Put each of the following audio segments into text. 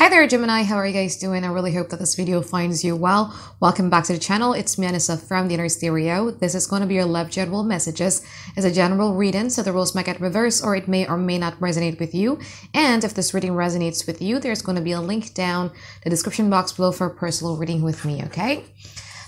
Hi there Gemini, how are you guys doing? I really hope that this video finds you well. Welcome back to the channel. It's me Anisa from the Inner Stereo. This is going to be your love general messages. It's a general reading, so the rules might get reversed or it may or may not resonate with you. And if this reading resonates with you, there's going to be a link down the description box below for a personal reading with me, okay?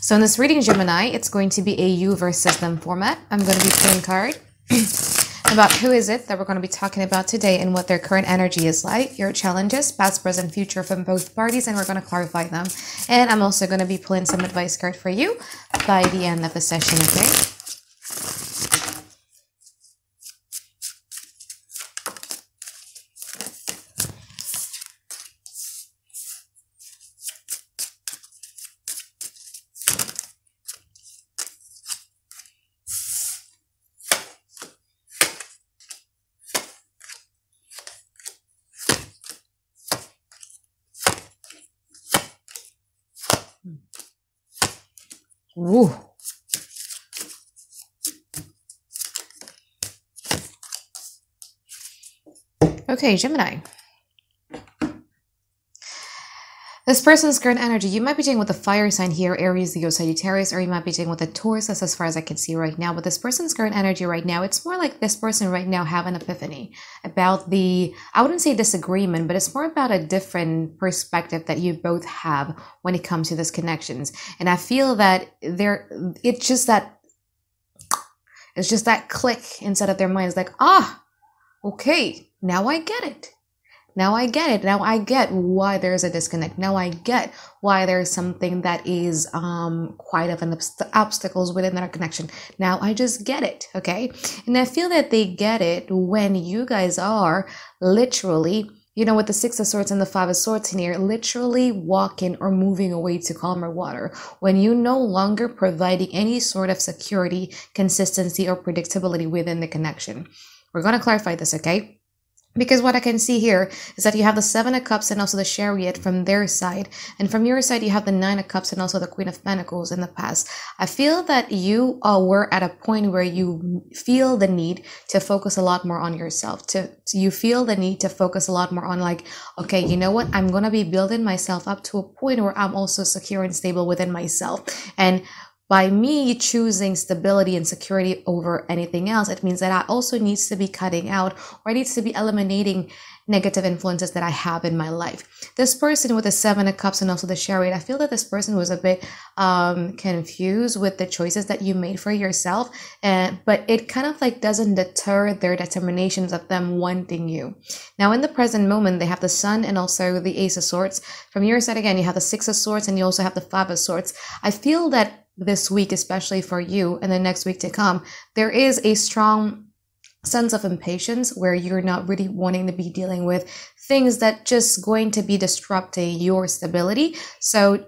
So in this reading, Gemini, it's going to be a you versus them format. I'm going to be playing card. about who is it that we're going to be talking about today and what their current energy is like, your challenges, past, present, future from both parties, and we're going to clarify them. And I'm also going to be pulling some advice card for you by the end of the session, okay? Ooh. Okay, Gemini. This person's current energy, you might be dealing with a fire sign here, Aries, Leo, Sagittarius, or you might be dealing with a Taurus, that's as far as I can see right now. But this person's current energy right now, it's more like this person right now have an epiphany about the, I wouldn't say disagreement, but it's more about a different perspective that you both have when it comes to this connections. And I feel that there, it's just that, it's just that click inside of their mind minds, like, ah, okay, now I get it now I get it. Now I get why there's a disconnect. Now I get why there's something that is um, quite of an obst- obstacles within that connection. Now I just get it. Okay. And I feel that they get it when you guys are literally you know, with the Six of Swords and the Five of Swords in here, literally walking or moving away to calmer water. When you no longer providing any sort of security, consistency, or predictability within the connection. We're going to clarify this, okay? Because what I can see here is that you have the Seven of Cups and also the Chariot from their side. And from your side, you have the Nine of Cups and also the Queen of Pentacles in the past. I feel that you uh, were at a point where you feel the need to focus a lot more on yourself. To, You feel the need to focus a lot more on like, okay, you know what? I'm going to be building myself up to a point where I'm also secure and stable within myself. And by me choosing stability and security over anything else, it means that I also needs to be cutting out or I needs to be eliminating negative influences that I have in my life. This person with the seven of cups and also the chariot, I feel that this person was a bit um, confused with the choices that you made for yourself, and but it kind of like doesn't deter their determinations of them wanting you. Now, in the present moment, they have the sun and also the ace of swords. From your side again, you have the six of swords and you also have the five of swords. I feel that this week, especially for you and the next week to come, there is a strong sense of impatience where you're not really wanting to be dealing with things that just going to be disrupting your stability. So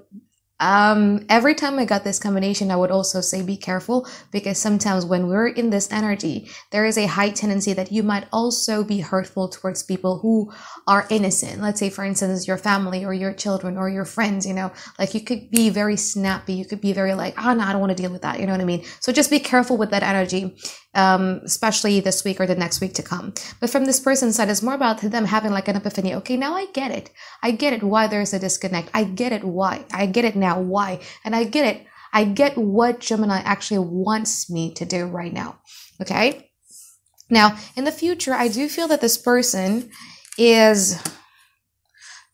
um, every time I got this combination, I would also say be careful because sometimes when we're in this energy, there is a high tendency that you might also be hurtful towards people who are innocent. Let's say, for instance, your family or your children or your friends, you know, like you could be very snappy. You could be very like, oh, no, I don't want to deal with that. You know what I mean? So just be careful with that energy um, especially this week or the next week to come. But from this person's side, it's more about them having like an epiphany. Okay, now I get it. I get it why there's a disconnect. I get it why. I get it now why. And I get it. I get what Gemini actually wants me to do right now. Okay. Now, in the future, I do feel that this person is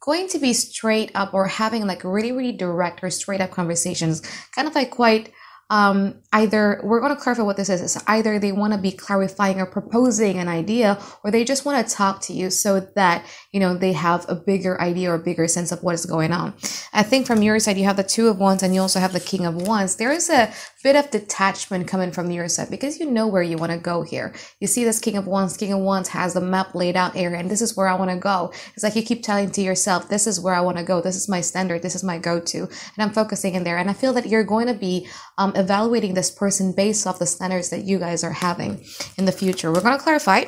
going to be straight up or having like really, really direct or straight up conversations, kind of like quite um, either we're going to clarify what this is. It's either they want to be clarifying or proposing an idea, or they just want to talk to you so that you know they have a bigger idea or a bigger sense of what is going on. I think from your side, you have the two of wands and you also have the king of wands. There is a bit of detachment coming from your side because you know where you want to go here. You see this king of wands, king of wands has the map laid out area, and this is where I want to go. It's like you keep telling to yourself, this is where I want to go. This is my standard. This is my go-to, and I'm focusing in there. And I feel that you're going to be um, evaluating this person based off the standards that you guys are having in the future. We're going to clarify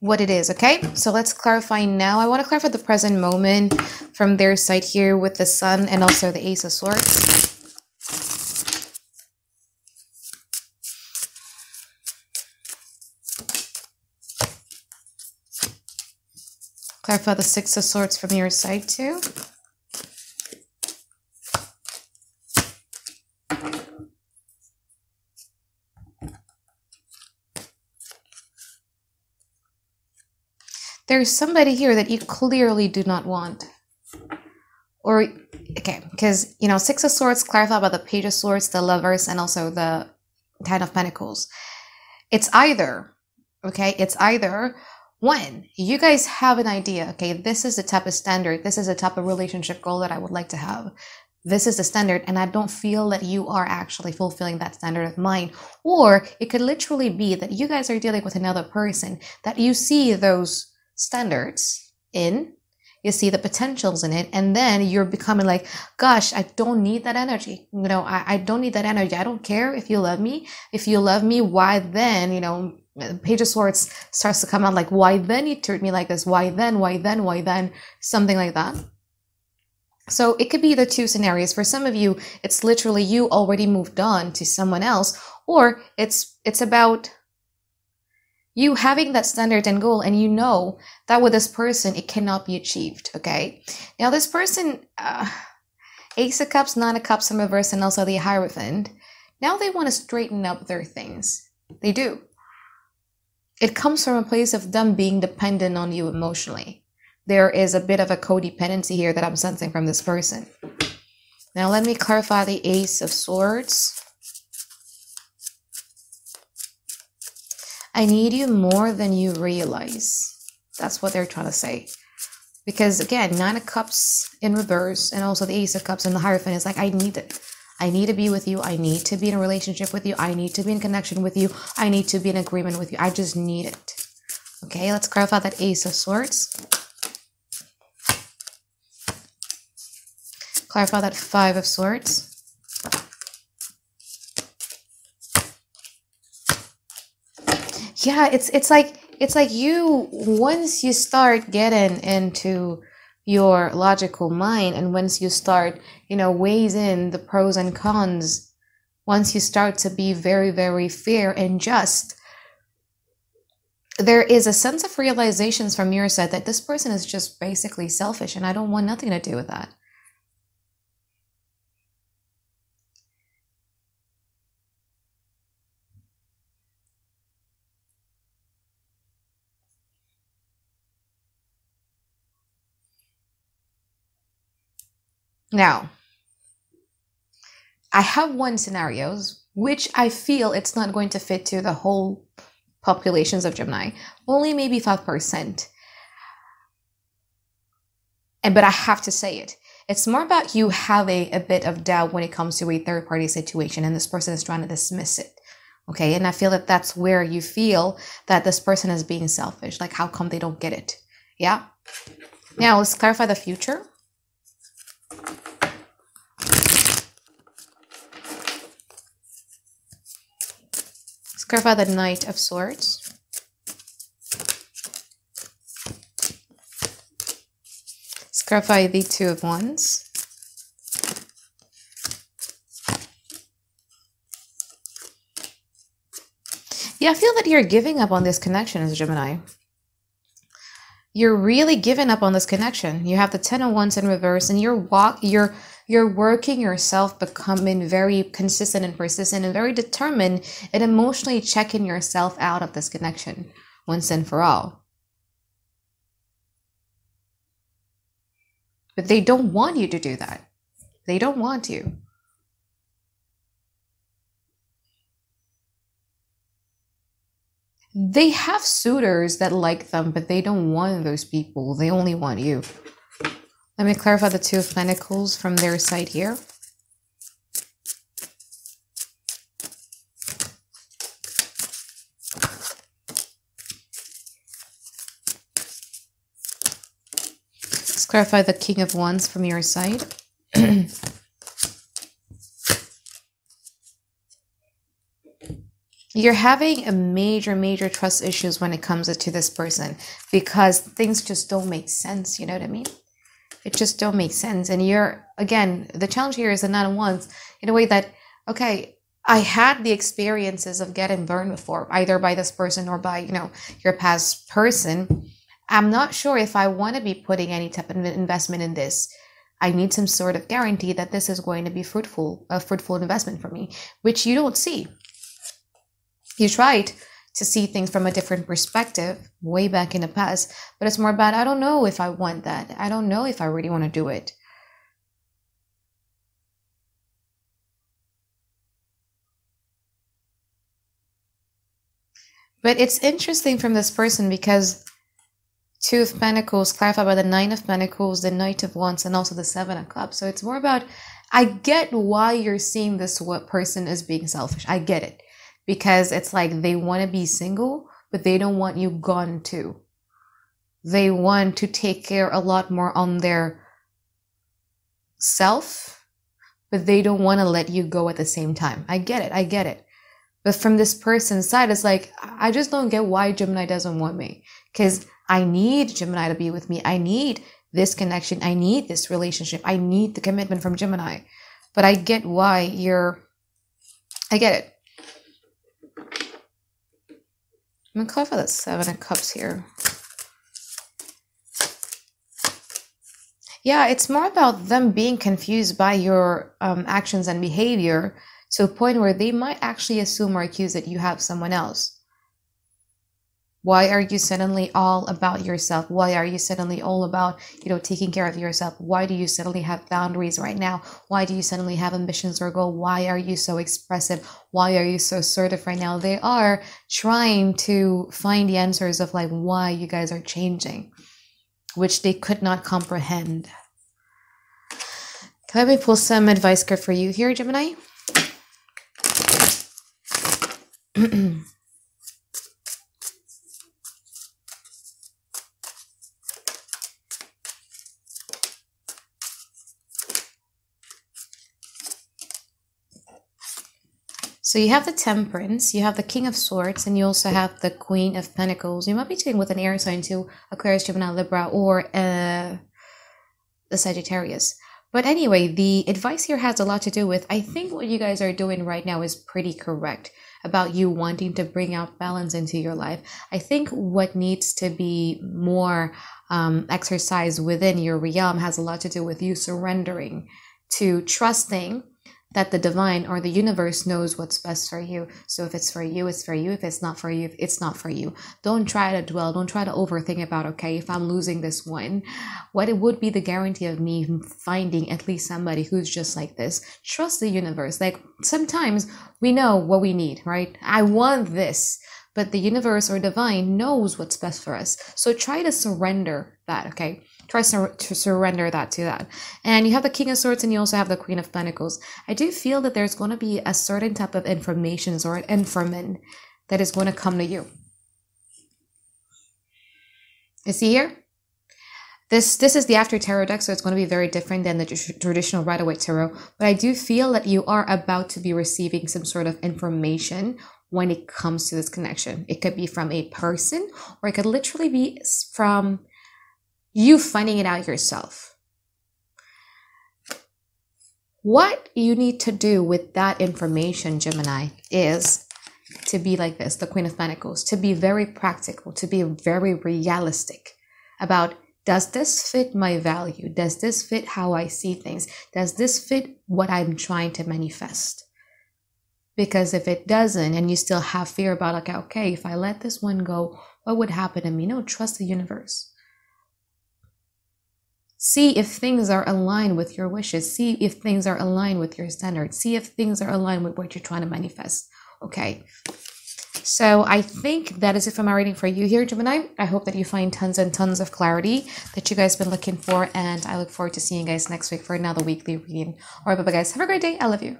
what it is, okay? So let's clarify now. I want to clarify the present moment from their side here with the sun and also the ace of swords. Clarify the Six of Swords from your side too. There's somebody here that you clearly do not want. Or, okay, because, you know, Six of Swords clarify about the Page of Swords, the Lovers, and also the Ten of Pentacles. It's either, okay, it's either when you guys have an idea, okay, this is the type of standard, this is the type of relationship goal that I would like to have. This is the standard, and I don't feel that you are actually fulfilling that standard of mine. Or it could literally be that you guys are dealing with another person that you see those standards in you see the potentials in it and then you're becoming like gosh i don't need that energy. You know I, I don't need that energy. I don't care if you love me. If you love me why then you know page of swords starts to come out like why then? You treat me like this why then? Why then? Why then? Something like that. So it could be the two scenarios. For some of you it's literally you already moved on to someone else or it's it's about you having that standard and goal and you know that with this person it cannot be achieved okay? Now this person uh, ace of cups nine of cups in reverse and also the hierophant now they want to straighten up their things. They do it comes from a place of them being dependent on you emotionally there is a bit of a codependency here that i'm sensing from this person now let me clarify the ace of swords I need you more than you realize. That's what they're trying to say. Because again, Nine of Cups in reverse and also the Ace of Cups and the Hierophant is like, I need it. I need to be with you. I need to be in a relationship with you. I need to be in connection with you. I need to be in agreement with you. I just need it. Okay, let's clarify that Ace of Swords. Clarify that Five of Swords. yeah it's it's like it's like you once you start getting into your logical mind and once you start you know weighs in the pros and cons once you start to be very very fair and just there is a sense of realizations from your side that this person is just basically selfish and i don't want nothing to do with that Now, I have one scenarios which I feel it's not going to fit to the whole populations of Gemini, only maybe 5%. And but I have to say it. It's more about you having a bit of doubt when it comes to a third party situation and this person is trying to dismiss it. Okay, and I feel that that's where you feel that this person is being selfish. Like, how come they don't get it? Yeah. Now, let's clarify the future. Clarify the Knight of Swords. Clarify the Two of Wands. Yeah, I feel that you're giving up on this connection as Gemini. You're really giving up on this connection. You have the Ten of Wands in reverse, and you're walk. You're you're working yourself becoming very consistent and persistent and very determined and emotionally checking yourself out of this connection once and for all. But they don't want you to do that. They don't want you. They have suitors that like them, but they don't want those people. They only want you. Let me clarify the Two of Pentacles from their side here. Let's clarify the King of Wands from your side. You're having a major, major trust issues when it comes to this person because things just don't make sense. You know what I mean? it just don't make sense. And you're again, the challenge here is the nine of in a way that okay, I had the experiences of getting burned before, either by this person or by you know your past person. I'm not sure if I want to be putting any type of investment in this. I need some sort of guarantee that this is going to be fruitful, a fruitful investment for me, which you don't see. You tried to see things from a different perspective way back in the past, but it's more about I don't know if I want that. I don't know if I really want to do it. But it's interesting from this person because Two of Pentacles clarified by the Nine of Pentacles, the Knight of Wands, and also the Seven of Cups. So it's more about, I get why you're seeing this what person as being selfish. I get it. Because it's like they want to be single, but they don't want you gone too. They want to take care a lot more on their self, but they don't want to let you go at the same time. I get it. I get it. But from this person's side, it's like, I just don't get why Gemini doesn't want me. Because I need Gemini to be with me. I need this connection. I need this relationship. I need the commitment from Gemini. But I get why you're, I get it. I'm gonna cover that Seven of Cups here. Yeah, it's more about them being confused by your um, actions and behavior to a point where they might actually assume or accuse that you have someone else. Why are you suddenly all about yourself? Why are you suddenly all about, you know, taking care of yourself? Why do you suddenly have boundaries right now? Why do you suddenly have ambitions or goal? Why are you so expressive? Why are you so assertive right now? They are trying to find the answers of like why you guys are changing, which they could not comprehend. Can I pull some advice card for you here, Gemini? So you have the Temperance, you have the King of Swords, and you also have the Queen of Pentacles. You might be dealing with an air sign too, Aquarius, Gemini, Libra, or uh, the Sagittarius. But anyway, the advice here has a lot to do with I think what you guys are doing right now is pretty correct about you wanting to bring out balance into your life. I think what needs to be more um, exercised within your realm has a lot to do with you surrendering to trusting that the divine or the universe knows what's best for you. So if it's for you, it's for you. If it's not for you, it's not for you. Don't try to dwell. Don't try to overthink about, okay, if I'm losing this one, what it would be the guarantee of me finding at least somebody who's just like this. Trust the universe. Like sometimes we know what we need, right? I want this but the universe or divine knows what's best for us. So try to surrender that, okay? Try sur- to surrender that to that. And you have the King of Swords and you also have the Queen of Pentacles. I do feel that there's going to be a certain type of information or an information that is going to come to you. You see here? This this is the after tarot deck, so it's going to be very different than the traditional Rider-Waite tarot. But I do feel that you are about to be receiving some sort of information when it comes to this connection. It could be from a person, or it could literally be from you finding it out yourself. What you need to do with that information, Gemini, is to be like this, the Queen of Pentacles, to be very practical, to be very realistic about does this fit my value? Does this fit how I see things? Does this fit what I'm trying to manifest? Because if it doesn't, and you still have fear about, like, okay, if I let this one go, what would happen to me? No, trust the universe. See if things are aligned with your wishes. See if things are aligned with your standards. See if things are aligned with what you're trying to manifest. Okay. So I think that is it for my reading for you here, Gemini. I hope that you find tons and tons of clarity that you guys been looking for. And I look forward to seeing you guys next week for another weekly reading. All right, bye-bye, guys. Have a great day. I love you.